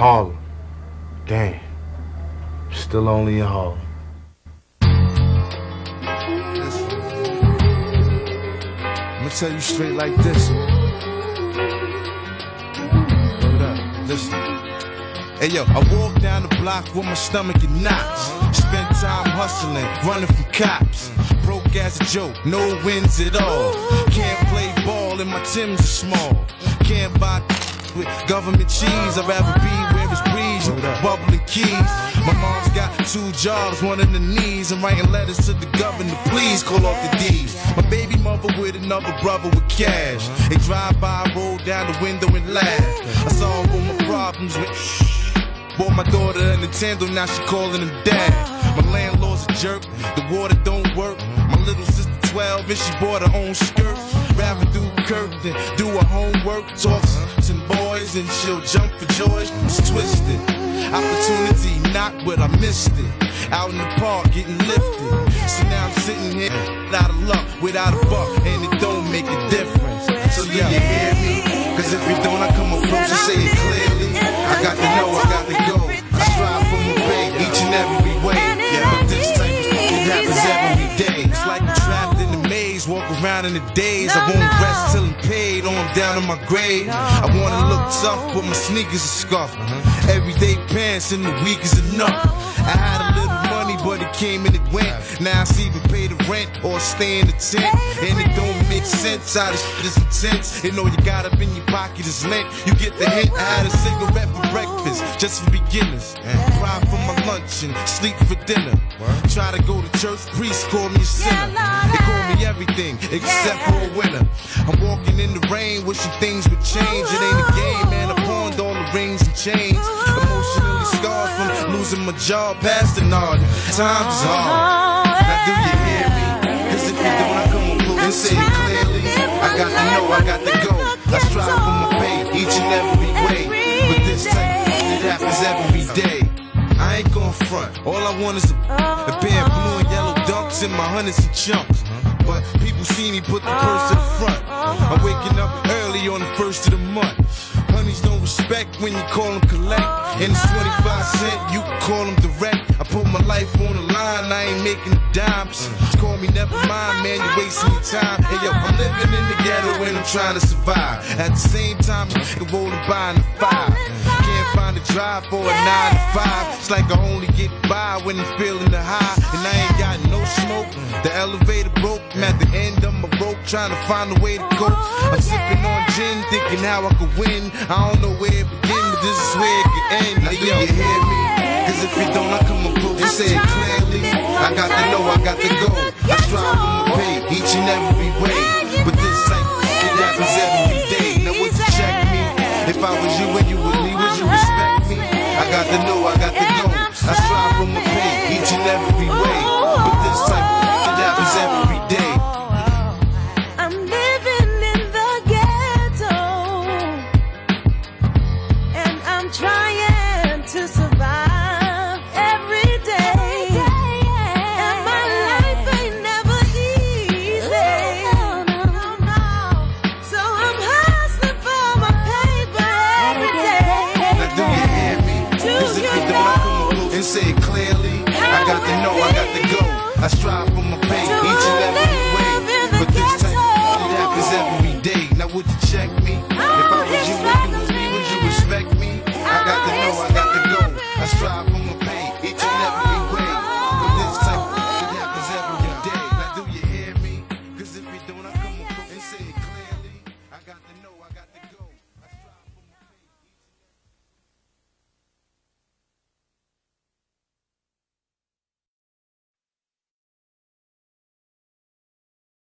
Harlem. Damn. Still only in Harlem. I'm gonna tell you straight like this. Hold up, listen. Hey yo, I walk down the block with my stomach in knots. Spend time hustling, running from cops. Broke as a joke, no wins at all. Can't play ball and my Tim's are small. Can't buy with government cheese. I'd rather be bubbling keys. My mom's got two jobs, one in the knees, and writing letters to the governor. Please call off the D's. My baby mother with another brother with cash. They drive by, roll down the window and laugh. I solve all my problems with. shh. Bought my daughter a Nintendo, now she calling him dad. My landlord's a jerk, the water don't work. My little sister 12 and she bought her own skirt. Rather do Kurt than do her homework. Talks to boys and she'll jump for joy. It's twisted. Opportunity knocked, but I missed it. Out in the park getting lifted. So now I'm sitting here without luck, without a buck, and it don't make a difference. So do you hear me? Cause if you don't, I come up close and say it in the days. I won't rest till I'm paid or I'm down in my grave. I wanna look tough, but my sneakers are scuffed. Everyday pants in the week is enough. I had a little money, but it came and it went. Now I see either pay the rent or stay in the tent. And it don't make sense how this shit is intense. And all you got up in your pocket is lint. You get the hint. I had a cigarette for breakfast, just for beginners. Cry for my lunch and sleep for dinner. Try to go to church, priest call me a sinner. They call me everything except for a winner. I'm walking in the rain, wishing things would change. It ain't a game, man. I pawned all the rings and chains. Emotionally scarred from losing my job, past the nod. Times is hard. Now do you hear me? Cause if you don't, I come up close and say it clearly. I got to know, I got to go. I strive for my pay each and every front. All I want is a, a pair of blue and yellow dunks in my hundreds and chunks. But people see me put the purse to the front. I'm waking up early on the first of the month. Honeys don't respect when you call them collect. And it's 25 cent, you can call them direct. I put my life on the line, I ain't making dimes. Call me never mind, man, you're wasting your time. Hey yo, I'm living in the ghetto and I'm trying to survive. At the same time, I'm rolling by in the five. Can't find a drive for a nine to five. It's like I only get by when I'm feeling the high. And I ain't got no smoke. The elevator broke. I'm at the end of my rope, trying to find a way to go. I'm sipping on gin, thinking how I could win. I don't know where it begin, but this is where it could end. Now, do you hear me? Cause if you don't, I come up close and say it clearly. I got to know, I got to go. I strive for my pay each and every way.